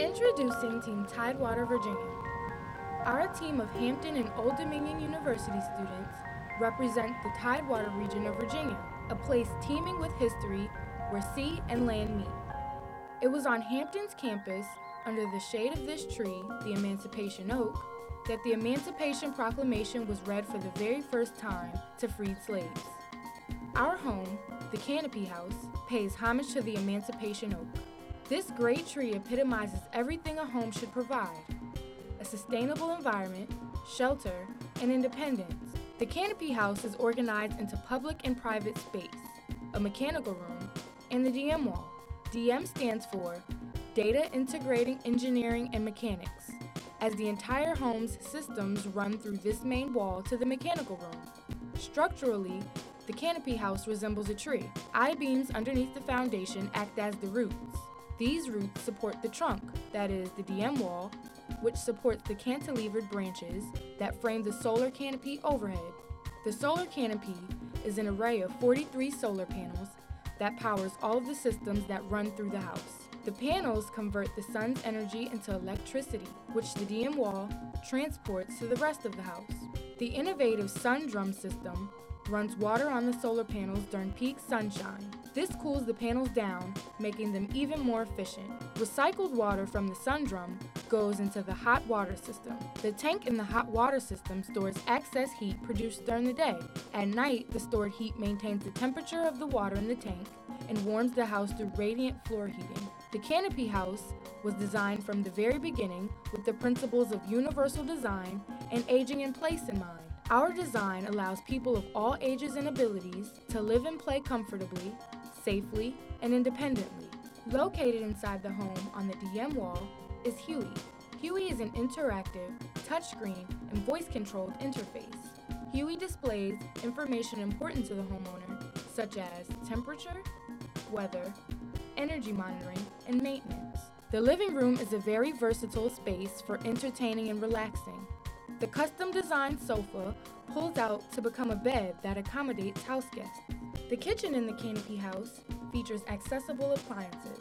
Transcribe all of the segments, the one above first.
Introducing Team Tidewater Virginia. Our team of Hampton and Old Dominion University students represent the Tidewater region of Virginia, a place teeming with history where sea and land meet. It was on Hampton's campus, under the shade of this tree, the Emancipation Oak, that the Emancipation Proclamation was read for the very first time to freed slaves. Our home, the Canopy House, pays homage to the Emancipation Oak. This great tree epitomizes everything a home should provide a sustainable environment, shelter, and independence. The Canopy House is organized into public and private space, a mechanical room, and the DIEM wall. DIEM stands for Data Integrating Engineering and Mechanics, as the entire home's systems run through this main wall to the mechanical room. Structurally, the canopy house resembles a tree. I beams underneath the foundation act as the roots. These roots support the trunk, that is, the DIEM wall, which supports the cantilevered branches that frame the solar canopy overhead. The solar canopy is an array of 43 solar panels that powers all of the systems that run through the house. The panels convert the sun's energy into electricity, which the DIEM wall transports to the rest of the house. The innovative SunDrum system runs water on the solar panels during peak sunshine. This cools the panels down, making them even more efficient. Recycled water from the SunDrum goes into the hot water system. The tank in the hot water system stores excess heat produced during the day. At night, the stored heat maintains the temperature of the water in the tank and warms the house through radiant floor heating. The canopy house was designed from the very beginning with the principles of universal design and aging in place in mind. Our design allows people of all ages and abilities to live and play comfortably, safely, and independently. Located inside the home on the DIEM wall is Huey. Huey is an interactive, touchscreen, and voice controlled interface. Huey displays information important to the homeowner, such as temperature, weather, energy monitoring, and maintenance. The living room is a very versatile space for entertaining and relaxing. The custom designed sofa pulls out to become a bed that accommodates house guests. The kitchen in the Canopy House features accessible appliances.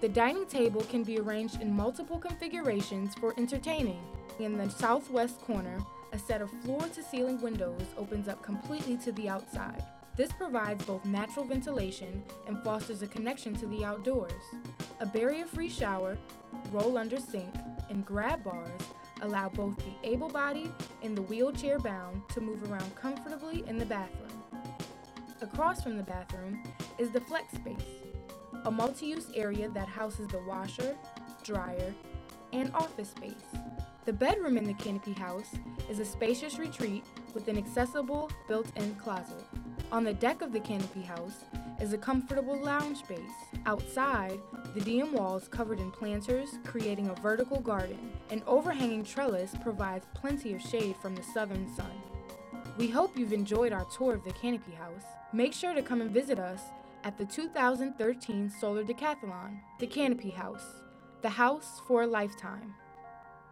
The dining table can be arranged in multiple configurations for entertaining. In the southwest corner, a set of floor to ceiling windows opens up completely to the outside. This provides both natural ventilation and fosters a connection to the outdoors. A barrier free shower, roll under sink, and grab bars allow both the able bodied and the wheelchair bound to move around comfortably in the bathroom. Across from the bathroom is the flex space, a multi use area that houses the washer, dryer, and office space. The bedroom in the Canopy House is a spacious retreat with an accessible built in closet. On the deck of the Canopy House is a comfortable lounge space. Outside, the DIEM wall is covered in planters, creating a vertical garden. An overhanging trellis provides plenty of shade from the southern sun. We hope you've enjoyed our tour of the Canopy House. Make sure to come and visit us at the 2013 Solar Decathlon, the Canopy House, the house for a lifetime.